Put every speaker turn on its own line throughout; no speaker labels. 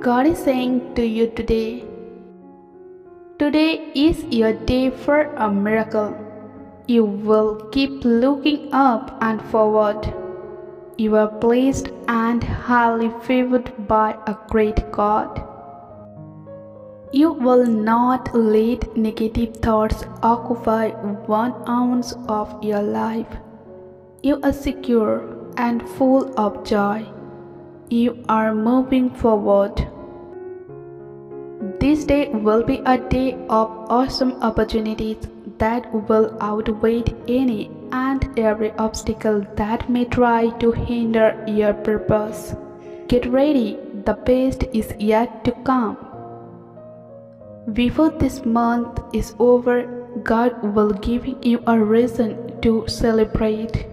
God is saying to you today, Today is your day for a miracle. You will keep looking up and forward. You are blessed and highly favored by a great God. You will not let negative thoughts occupy one ounce of your life. You are secure and full of joy. You are moving forward. This day will be a day of awesome opportunities that will outweigh any and every obstacle that may try to hinder your purpose. Get ready, the best is yet to come. Before this month is over, God will give you a reason to celebrate.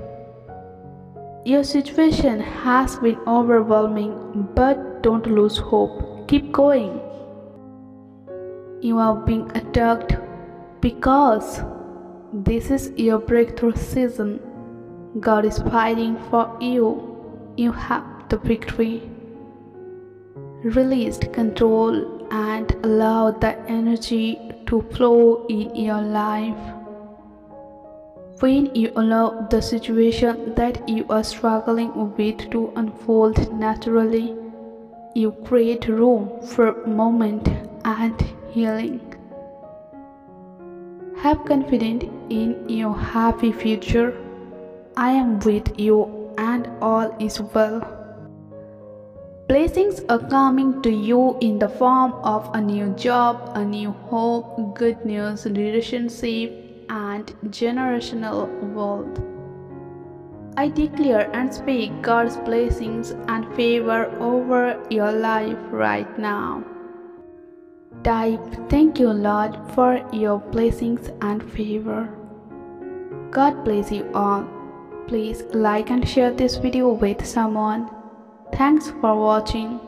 Your situation has been overwhelming, but don't lose hope. Keep going. You are being attacked because this is your breakthrough season. God is fighting for you. You have the victory. Release control and allow the energy to flow in your life. When you allow the situation that you are struggling with to unfold naturally, you create room for moment and healing. Have confidence in your happy future. I am with you and all is well. Blessings are coming to you in the form of a new job, a new home, good news, relationship, and generational wealth. I declare and speak God's blessings and favor over your life right now. Type Thank you, Lord, for your blessings and favor. God bless you all. Please like and share this video with someone. Thanks for watching.